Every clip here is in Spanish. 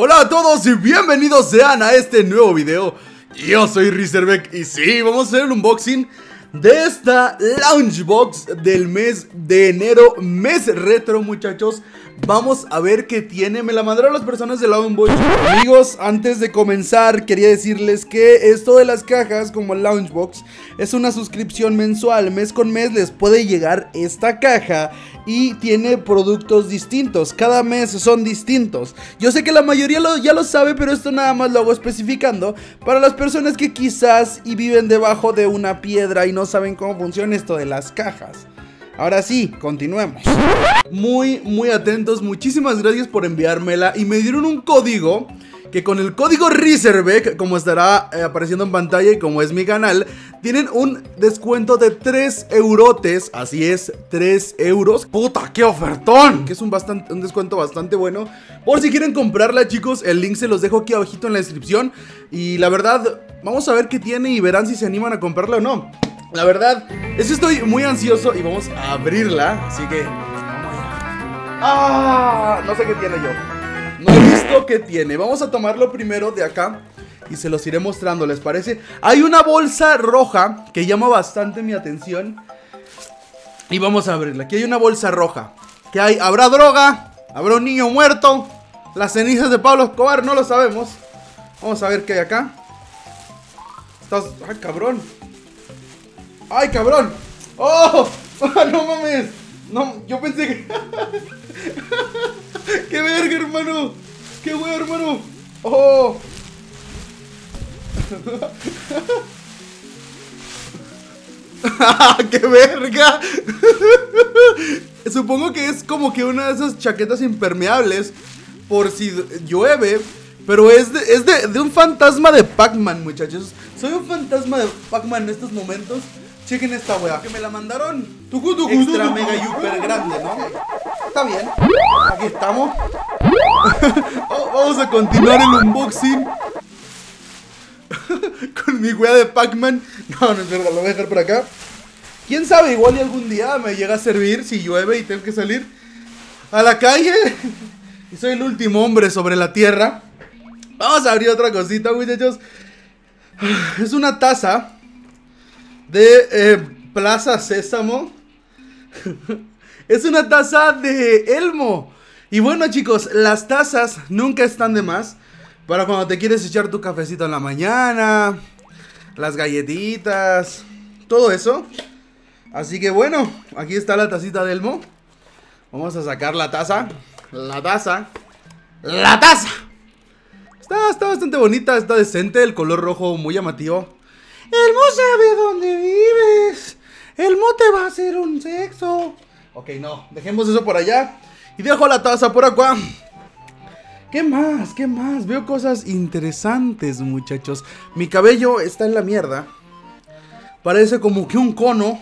Hola a todos y bienvenidos sean a este nuevo video. Yo soy Rizerbeck y sí, vamos a hacer el unboxing de esta Launchbox del mes de enero Mes retro muchachos Vamos a ver qué tiene, me la mandaron las personas de Launchbox Amigos, antes de comenzar quería decirles que esto de las cajas como Launchbox Es una suscripción mensual, mes con mes les puede llegar esta caja y tiene productos distintos. Cada mes son distintos. Yo sé que la mayoría ya lo sabe, pero esto nada más lo hago especificando para las personas que quizás y viven debajo de una piedra y no saben cómo funciona esto de las cajas. Ahora sí, continuemos. Muy, muy atentos. Muchísimas gracias por enviármela. Y me dieron un código que con el código RIZERBECK, como estará eh, apareciendo en pantalla y como es mi canal, tienen un descuento de 3 eurotes, así es, 3 euros. ¡Puta, qué ofertón! Que es un, bastante, un descuento bastante bueno. Por si quieren comprarla, chicos, el link se los dejo aquí abajito en la descripción. Y la verdad, vamos a ver qué tiene y verán si se animan a comprarla o no. La verdad, es que estoy muy ansioso y vamos a abrirla, así que... ¡Ah! No sé qué tiene yo. No he visto qué tiene. Vamos a tomarlo primero de acá y se los iré mostrando, ¿les parece? Hay una bolsa roja que llama bastante mi atención. Y vamos a abrirla. Aquí hay una bolsa roja. ¿Qué hay? ¿Habrá droga? ¿Habrá un niño muerto? ¿Las cenizas de Pablo Escobar? No lo sabemos. Vamos a ver qué hay acá. Estás... ¡Ay, cabrón! ¡Ay, cabrón! ¡Oh! ¡No mames! No, yo pensé que... ¡Qué verga, hermano! ¡Qué wea, hermano! ¡Oh! ¡Qué verga! Supongo que es como que una de esas chaquetas impermeables por si llueve. Pero es de, es de, un fantasma de Pac-Man, muchachos. Soy un fantasma de Pac-Man en estos momentos. Chequen esta wea. Que me la mandaron extra mega super grande, ¿no? Está bien. Aquí estamos. Vamos a continuar el unboxing. Con mi wea de Pac-Man. No, no es verdad, lo voy a dejar por acá. Quién sabe, igual y algún día me llega a servir si llueve y tengo que salir a la calle. Y soy el último hombre sobre la tierra. Vamos a abrir otra cosita, muchachos. Es una taza de eh, Plaza Sésamo. es una taza de Elmo. Y bueno chicos, las tazas nunca están de más. Para cuando te quieres echar tu cafecito en la mañana. Las galletitas. Todo eso. Así que bueno, aquí está la tacita de Elmo. Vamos a sacar la taza. La taza. ¡La taza! Está, está bastante bonita, está decente. El color rojo muy llamativo. Elmo sabe dónde vives. Elmo te va a hacer un sexo. Ok, no, dejemos eso por allá. Y dejo la taza por acá. ¿Qué más? ¿Qué más? Veo cosas interesantes, muchachos. Mi cabello está en la mierda. Parece como que un cono.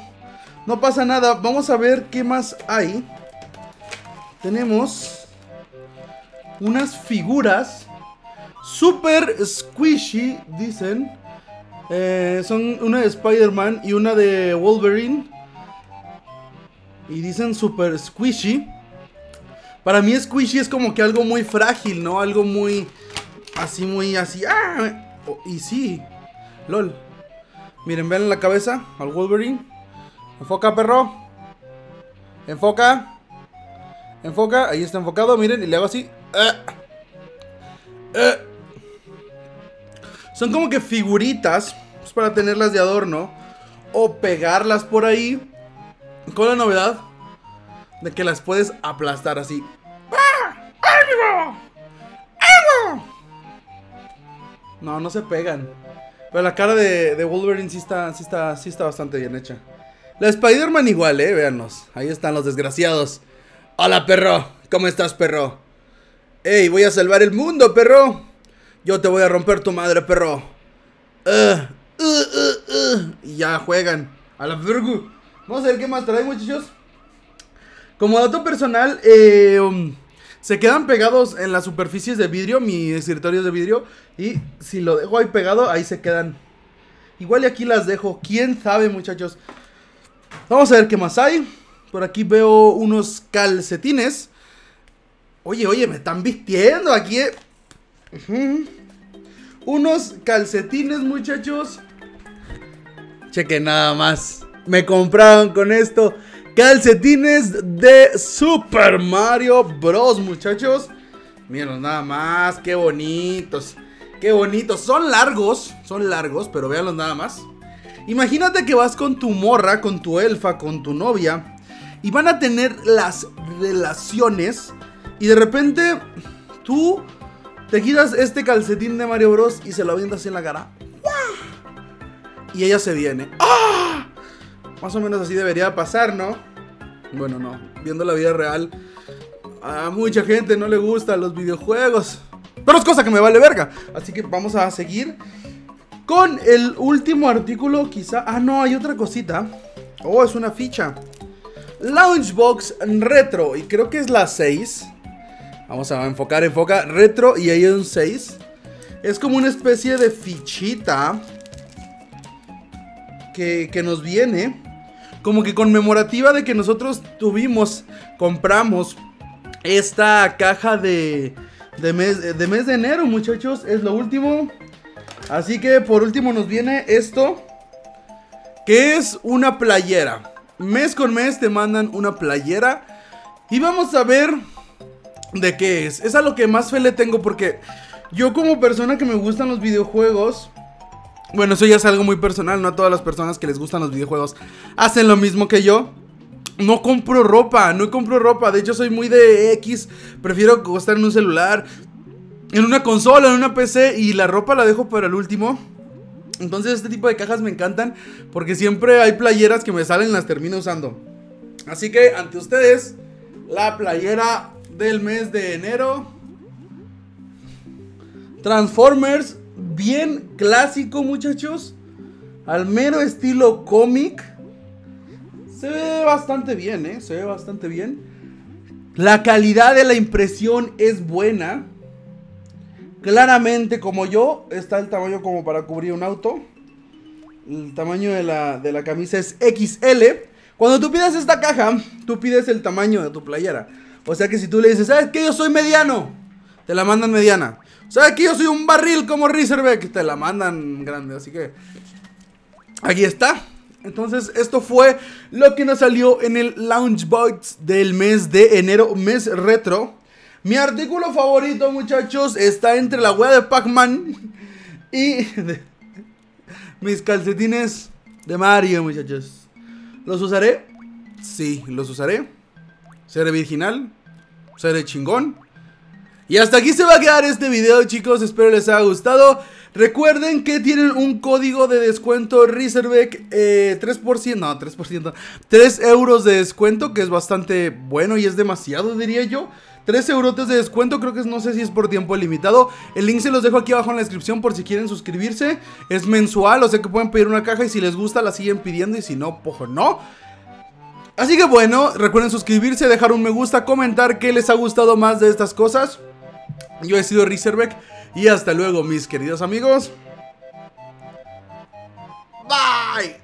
No pasa nada. Vamos a ver qué más hay. Tenemos unas figuras super squishy, dicen. Eh, son una de Spider-Man y una de Wolverine. Y dicen super squishy. Para mí squishy es como que algo muy frágil, ¿no? Algo muy... Así, muy así. ¡Ah! Y sí. LOL. Miren, vean la cabeza al Wolverine. Enfoca, perro. Enfoca. Enfoca. Ahí está enfocado. Miren, y le hago así. ¡Eh! ¡Eh! Son como que figuritas pues, para tenerlas de adorno o pegarlas por ahí con la novedad de que las puedes aplastar así. No, no se pegan. Pero la cara de, Wolverine sí está, sí, está, sí está bastante bien hecha. La Spider-Man igual, eh, véanos. Ahí están los desgraciados. Hola, perro. ¿Cómo estás, perro? Ey, voy a salvar el mundo, perro. Yo te voy a romper tu madre, perro. Uh, uh, uh, y ya juegan. A la vergu. Vamos a ver qué más trae, muchachos. Como dato personal, eh, um, se quedan pegados en las superficies de vidrio, mis escritorios de vidrio. Y si lo dejo ahí pegado, ahí se quedan. Igual y aquí las dejo. ¿Quién sabe, muchachos? Vamos a ver qué más hay. Por aquí veo unos calcetines. Oye, oye, me están vistiendo aquí. Eh. Unos calcetines, muchachos. Cheque nada más. Me compraron con esto calcetines de Super Mario Bros, muchachos. Miren nada más, qué bonitos. Qué bonitos. Son largos, son largos, pero véanlos nada más. Imagínate que vas con tu morra, con tu elfa, con tu novia. Y van a tener las relaciones. Y de repente tú te quitas este calcetín de Mario Bros. y se lo avientas en la cara. Y ella se viene. ¡Ah! Más o menos así debería pasar, ¿no? Bueno, no. Viendo la vida real, a mucha gente no le gustan los videojuegos. Pero es cosa que me vale verga. Así que vamos a seguir con el último artículo, quizá. Ah, no, hay otra cosita. Oh, es una ficha. Launchbox Retro. Y creo que es la 6. Vamos a enfocar, enfoca. Retro y hay un 6. Es como una especie de fichita. Que, que nos viene. Como que conmemorativa de que nosotros tuvimos, compramos esta caja de, de, mes, de mes de enero, muchachos. Es lo último. Así que por último nos viene esto. Que es una playera. Mes con mes te mandan una playera. Y vamos a ver de qué es. Es a lo que más fe le tengo porque yo como persona que me gustan los videojuegos... Bueno, eso ya es algo muy personal, no a todas las personas que les gustan los videojuegos hacen lo mismo que yo. No compro ropa, no compro ropa. De hecho, soy muy de X. Prefiero costar en un celular, en una consola, en una PC. Y la ropa la dejo para el último. Entonces, este tipo de cajas me encantan. Porque siempre hay playeras que me salen y las termino usando. Así que, ante ustedes, la playera del mes de enero. Transformers, bien clásico, muchachos. Al mero estilo cómic. Se ve bastante bien, ¿eh? Se ve bastante bien. La calidad de la impresión es buena. Claramente, como yo, está el tamaño como para cubrir un auto. El tamaño de la, de la camisa es XL. Cuando tú pides esta caja, tú pides el tamaño de tu playera. O sea que si tú le dices, ¿sabes que yo soy mediano? Te la mandan mediana. ¿Sabes que yo soy un barril como Rizerbeck? Te la mandan grande. Así que aquí está. Entonces, esto fue lo que nos salió en el Launchbox del mes de enero, mes retro. Mi artículo favorito, muchachos, está entre la wea de Pac-Man y mis calcetines de Mario, muchachos. ¿Los usaré? Sí, los usaré. Seré virginal. Seré chingón. Y hasta aquí se va a quedar este video, chicos. Espero les haya gustado. Recuerden que tienen un código de descuento Reservec eh, 3%, no, 3%, 3 euros de descuento, que es bastante bueno y es demasiado, diría yo. 3 euros de descuento, creo que no sé si es por tiempo limitado. El link se los dejo aquí abajo en la descripción por si quieren suscribirse. Es mensual, o sea que pueden pedir una caja y si les gusta la siguen pidiendo y si no, pojo, no. Así que bueno, recuerden suscribirse, dejar un me gusta, comentar qué les ha gustado más de estas cosas. Yo he sido Rizerbeck. Y hasta luego, mis queridos amigos. Bye.